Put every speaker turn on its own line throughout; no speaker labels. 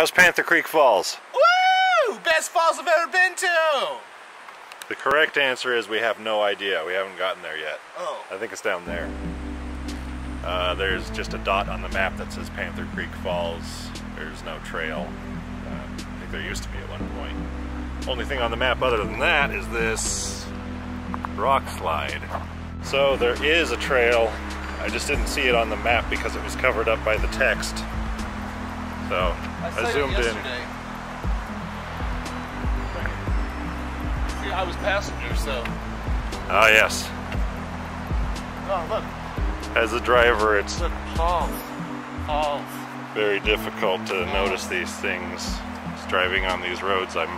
How's Panther Creek Falls?
Woo! Best falls I've ever been to!
The correct answer is we have no idea. We haven't gotten there yet.
Oh.
I think it's down there. Uh, there's just a dot on the map that says Panther Creek Falls. There's no trail. Uh, I think there used to be at one point. Only thing on the map other than that is this rock slide. So there is a trail. I just didn't see it on the map because it was covered up by the text. So I,
I
zoomed in.
See, I was passenger, so.
Ah, yes.
Oh, look.
As a driver, it's
Look, falls. Falls.
very difficult to notice these things. Just driving on these roads, I'm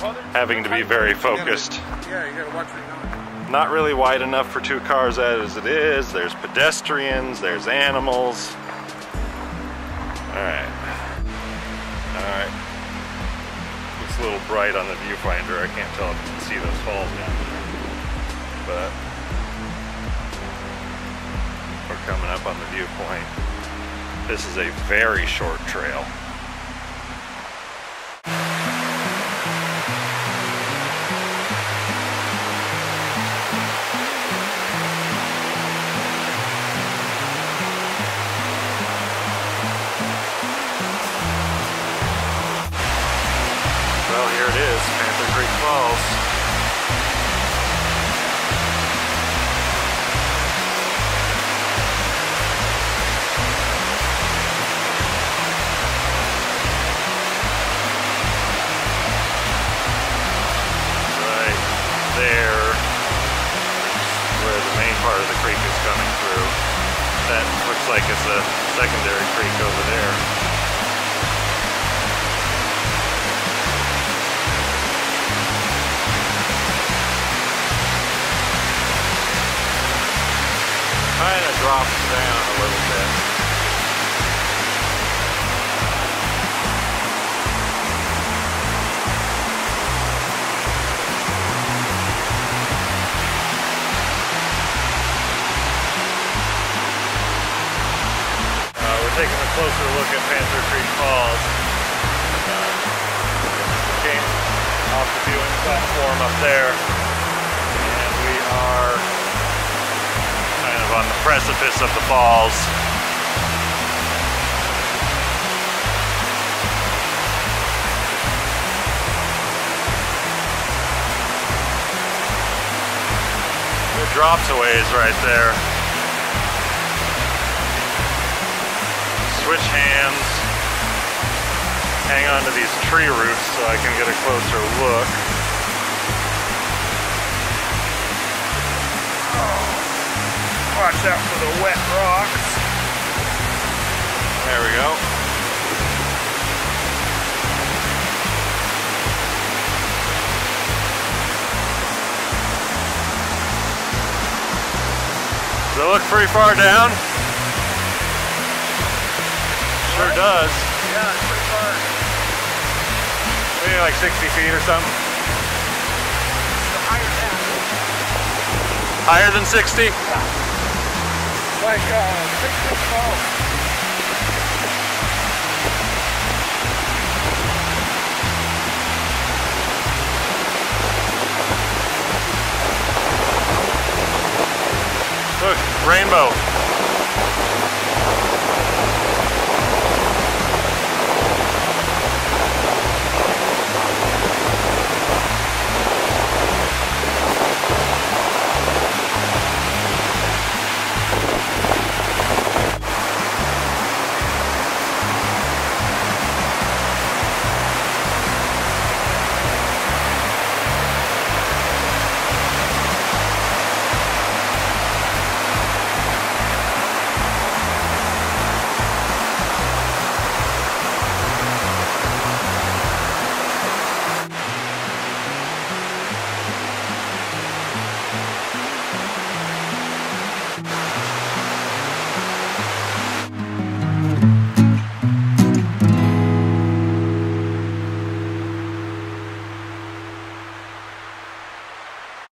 Well,
having to be very
tight. You gotta-
focused.
Yeah, you gotta watch where you're going.
Not really wide enough for two cars as it is. There's pedestrians, there's animals. Alright. Alright. Looks a little bright on the viewfinder. I can't tell if you can see those falls down there. But we're coming up on the viewpoint. This is a very short trail. Well, here it is, Panther Creek Falls. Right there where the main part of the creek is coming through. That looks like it's a secondary creek over there. Drops down a little bit. Uh, we're taking a closer look at Panther Creek Falls. Uh, came off the viewing platform up there, on the precipice of the falls. It drops a ways right there. Switch hands. Hang on to these tree roots so I can get a closer look. Watch out for the wet rocks. There we go. Does it look pretty far down? Sure does.
Yeah, it's pretty far.
Maybe like 60 feet or something.
Higher down.
Higher than 60?
Like, uh, six falls.
Look, rainbow.